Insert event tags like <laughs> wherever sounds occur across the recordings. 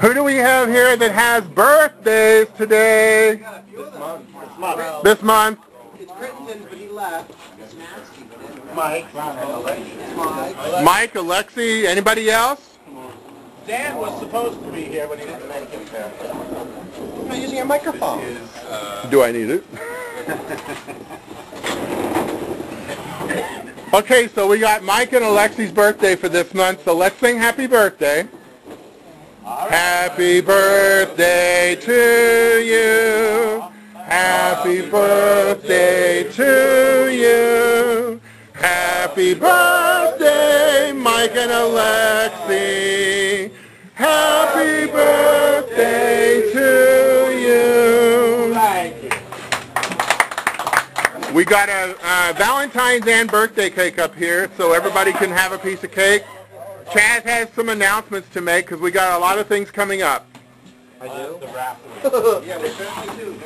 Who do we have here that has birthdays today? This month. This month. This month? It's Crittenden's, but he left. Mike. Mike, Alexi, anybody else? Dan was supposed to be here, but he didn't make it there. I'm not using a microphone. Uh, do I need it? <laughs> okay, so we got Mike and Alexi's birthday for this month, so let's sing happy birthday. Happy birthday to you. Happy birthday to you. Happy birthday, Mike and Alexi. Happy birthday to you. We got a uh, Valentine's and birthday cake up here, so everybody can have a piece of cake. Chad has some announcements to make because we got a lot of things coming up. I do? The. <laughs> Yeah, we certainly do.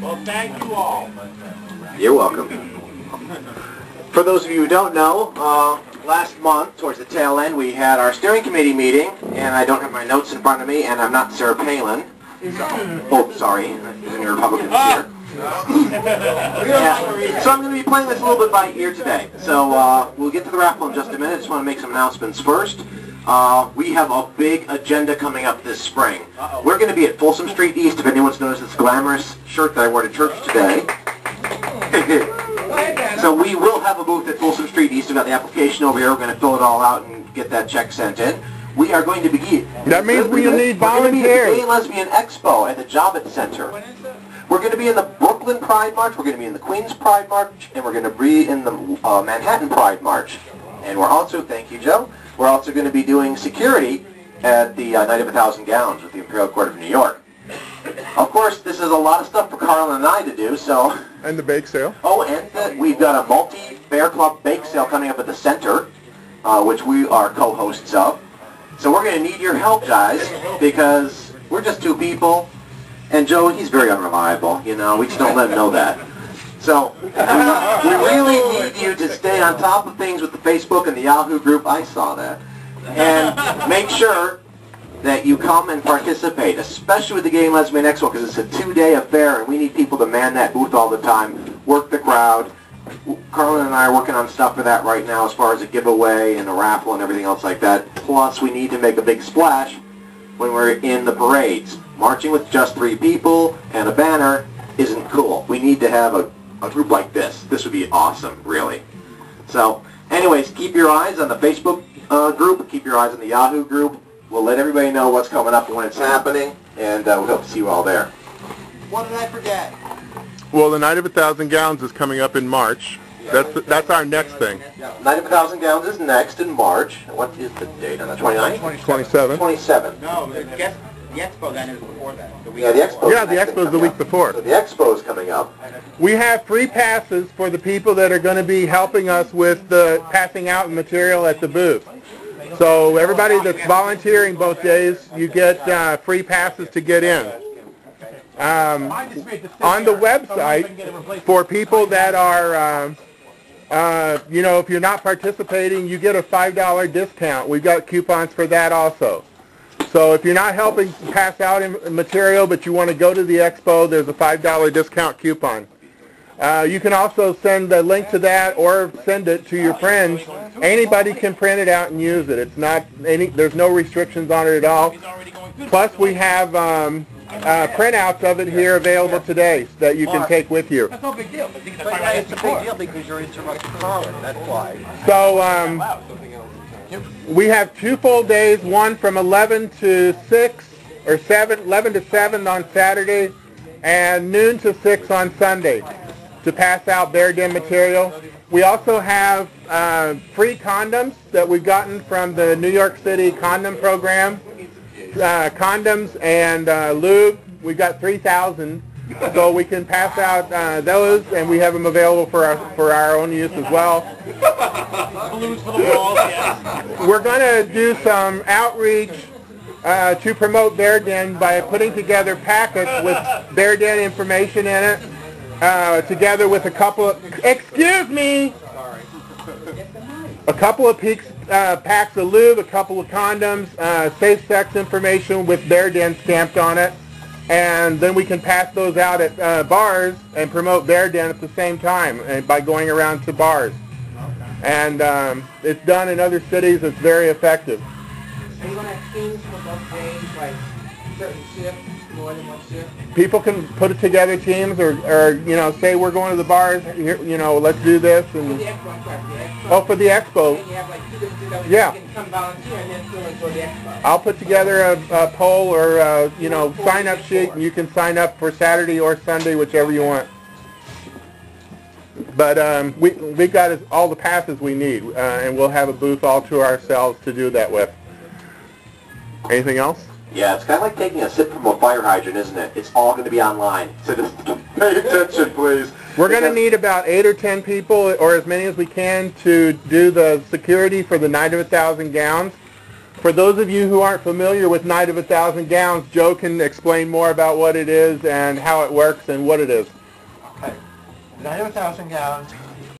Well, thank you all. You're welcome. For those of you who don't know, uh, last month, towards the tail end, we had our steering committee meeting, and I don't have my notes in front of me, and I'm not Sarah Palin. Oh, sorry, any Republicans here. Yeah. So I'm going to be playing this a little bit by ear today. So uh, we'll get to the raffle in just a minute. Just want to make some announcements first. Uh, we have a big agenda coming up this spring. We're going to be at Folsom Street East, if anyone's noticed this glamorous shirt that I wore to church today. <laughs> so we will have a booth at Folsom Street East. We've got the application over here. We're going to fill it all out and get that check sent in. We are going to begin. That means we need We're going to be at the volunteers. Gay Lesbian Expo at the Javits Center. We're going to be in the Brooklyn Pride March, we're going to be in the Queens Pride March, and we're going to be in the uh, Manhattan Pride March. And we're also, thank you, Joe, we're also going to be doing security at the uh, Night of a Thousand Gowns with the Imperial Court of New York. Of course, this is a lot of stuff for Carl and I to do, so... And the bake sale. Oh, and uh, we've got a multi-Bear Club bake sale coming up at the center, uh, which we are co-hosts of. So we're going to need your help, guys, because we're just two people, and Joe, he's very unreliable, you know, we just don't let him know that. So, we, really need you to stay on top of things with the Facebook and the Yahoo group, I saw that, and make sure that you come and participate, especially with the and Lesbian Expo, because it's a two-day affair, and we need people to man that booth all the time, work the crowd. Carlin and I are working on stuff for that right now as far as a giveaway and a raffle and everything else like that. Plus, we need to make a big splash when we're in the parades. Marching with just three people and a banner isn't cool. We need to have a, a group like this. This would be awesome, really. So, anyways, keep your eyes on the Facebook uh, group. Keep your eyes on the Yahoo group. We'll let everybody know what's coming up and when it's happening, and uh, we hope to see you all there. What did I forget? Well, the Night of a Thousand Gowns is coming up in March. That's that's our next thing. Night of a Thousand Gowns is next in March. What is the date on the 29th? 27. 27. No, the guest, the expo then is before that. The week Yeah, the before. expo. Yeah, the expo's the week before. So the expo is coming up. We have free passes for the people that are going to be helping us with the passing out material at the booth. So everybody that's volunteering both days, you get uh, free passes to get in. Um, on the website, for people that are, um, uh, you know, if you're not participating, you get a $5 discount. We've got coupons for that also. So if you're not helping pass out in- material, but you want to go to the expo, there's a $5 discount coupon. Uh, you can also send the link to that or send it to your friends. Anybody can print it out and use it. It's not any, there's no restrictions on it at all. Plus we have um, uh, printouts of it here available today that you can take with you. That's no big deal. But But it's a big deal because you're into Carlin, that's why. So um, we have two full days, one from 11 to 6 or 7, 11 to 7 on Saturday and noon to 6 on Sunday to pass out Bear Den material. We also have uh, free condoms that we've gotten from the New York City condom program. Uh, condoms and uh, lube, we've got 3,000. So we can pass out uh, those, and we have them available for our, for our own use as well. Balloons for the walls, yes. We're going to do some outreach uh, to promote Bear Den by putting together packets with Bear Den information in it, uh, together with a couple of, excuse me, a couple of piece, uh, packs of lube, a couple of condoms, uh, safe sex information with Bear Den stamped on it, and then we can pass those out at uh, bars and promote Bear Den at the same time uh, by going around to bars. And um, it's done in other cities. It's very effective. Are you gonna have teams for days, like certain shifts, more than one shift? People can put it together teams, or, or you know, say we're going to the bars. Here, you know, let's do this. For And expo, I'm sorry, for the expo. oh, for the expo, have like two different, that Yeah. you can come volunteer and then fill in for the expo. I'll put together a, a poll or a, you know sign up sheet, and you can sign up for Saturday or Sunday, whichever you want. But um, we we got all the passes we need, uh, and we'll have a booth all to ourselves to do that with. Anything else? Yeah, it's kind of like taking a sip from a fire hydrant, isn't it? It's all going to be online. So just <laughs> pay attention, please. We're going to need about eight or ten people, or as many as we can, to do the security for the Night of a Thousand Gowns. For those of you who aren't familiar with Night of a Thousand Gowns, Joe can explain more about what it is and how it works and what it is. Okay. Night of a Thousand Gowns